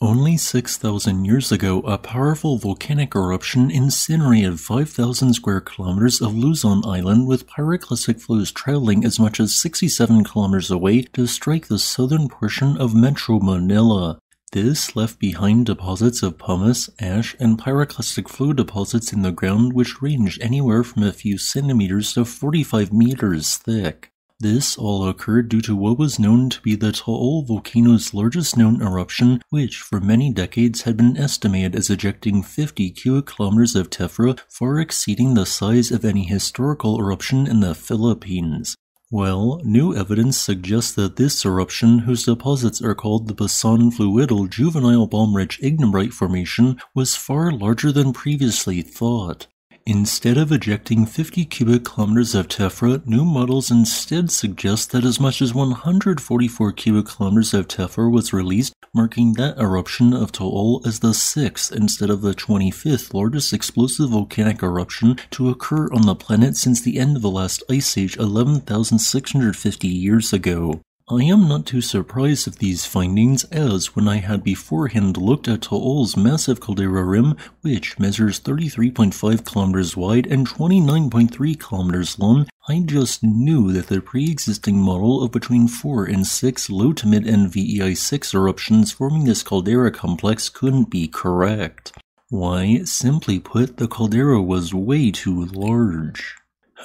Only 6,000 years ago, a powerful volcanic eruption incinerated 5,000 square kilometers of Luzon Island with pyroclastic flows traveling as much as 67 kilometers away to strike the southern portion of Metro Manila. This left behind deposits of pumice, ash, and pyroclastic flow deposits in the ground which ranged anywhere from a few centimeters to 45 meters thick. This all occurred due to what was known to be the Taal volcano's largest known eruption, which for many decades had been estimated as ejecting 50 cubic kilometers of tephra, far exceeding the size of any historical eruption in the Philippines. Well, new evidence suggests that this eruption, whose deposits are called the Basan Fluidal Juvenile Balm-Rich Ignimbrite Formation, was far larger than previously thought. Instead of ejecting 50 cubic kilometers of tephra, new models instead suggest that as much as 144 cubic kilometers of tephra was released, marking that eruption of Taal as the sixth instead of the 25th largest explosive volcanic eruption to occur on the planet since the end of the last ice age 11,650 years ago. I am not too surprised of these findings as when I had beforehand looked at Taal's massive caldera rim which measures 33.5 kilometers wide and 29.3 kilometers long, I just knew that the pre-existing model of between 4 and 6 low to mid NVEI 6 eruptions forming this caldera complex couldn't be correct. Why, simply put, the caldera was way too large.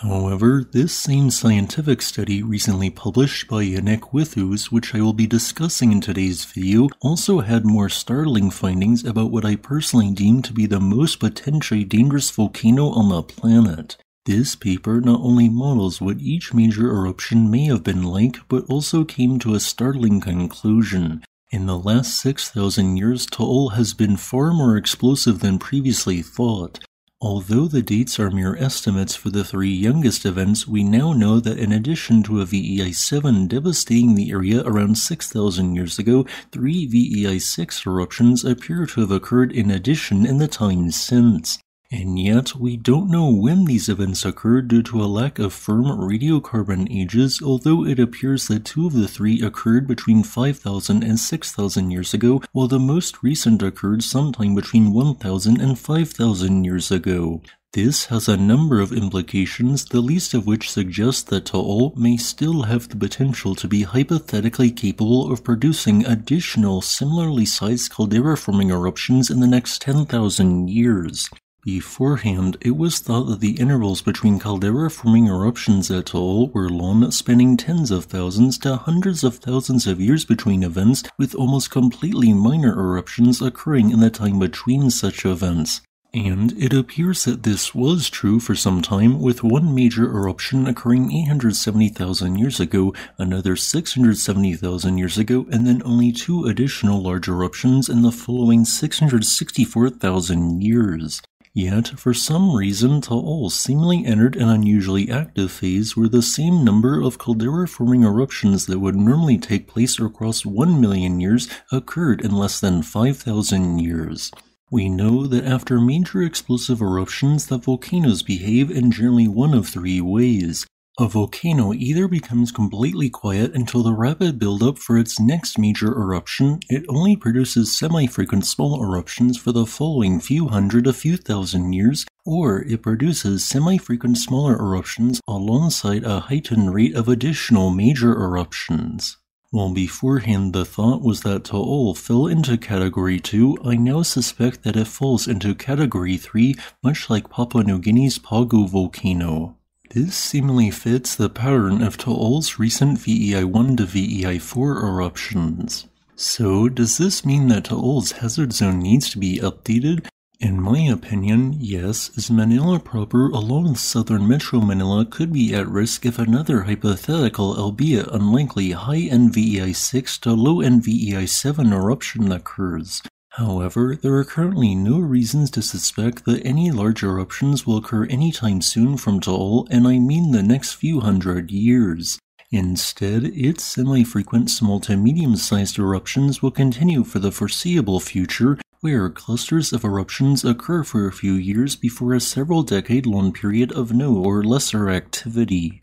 However, this same scientific study recently published by Yannick Withus, which I will be discussing in today's video, also had more startling findings about what I personally deem to be the most potentially dangerous volcano on the planet. This paper not only models what each major eruption may have been like, but also came to a startling conclusion. In the last 6,000 years, Taal has been far more explosive than previously thought. Although the dates are mere estimates for the three youngest events, we now know that in addition to a VEI 7 devastating the area around 6,000 years ago, three VEI 6 eruptions appear to have occurred in addition in the time since. And yet, we don't know when these events occurred due to a lack of firm radiocarbon ages, although it appears that two of the three occurred between 5,000 and 6,000 years ago, while the most recent occurred sometime between 1,000 and 5,000 years ago. This has a number of implications, the least of which suggests that Taal may still have the potential to be hypothetically capable of producing additional similarly sized caldera-forming eruptions in the next 10,000 years. Beforehand, it was thought that the intervals between caldera-forming eruptions at Taal were long, spanning tens of thousands to hundreds of thousands of years between events, with almost completely minor eruptions occurring in the time between such events. And it appears that this was true for some time, with one major eruption occurring 870,000 years ago, another 670,000 years ago, and then only two additional large eruptions in the following 664,000 years. Yet, for some reason, Taal seemingly entered an unusually active phase where the same number of caldera-forming eruptions that would normally take place across 1 million years occurred in less than 5,000 years. We know that after major explosive eruptions that volcanoes behave in generally one of three ways. A volcano either becomes completely quiet until the rapid buildup for its next major eruption, it only produces semi-frequent small eruptions for the following few hundred a few thousand years, or it produces semi-frequent smaller eruptions alongside a heightened rate of additional major eruptions. While beforehand the thought was that Taal fell into Category 2, I now suspect that it falls into Category 3, much like Papua New Guinea's Pago volcano. This seemingly fits the pattern of Taal's recent VEI-1 to VEI-4 eruptions. So, does this mean that Taal's hazard zone needs to be updated? In my opinion, yes, as Manila proper along with southern Metro Manila could be at risk if another hypothetical albeit unlikely high NVEI-6 to low NVEI-7 eruption occurs. However, there are currently no reasons to suspect that any large eruptions will occur anytime soon from Taal, and I mean the next few hundred years. Instead, its semi-frequent small to medium-sized eruptions will continue for the foreseeable future, where clusters of eruptions occur for a few years before a several decade long period of no or lesser activity.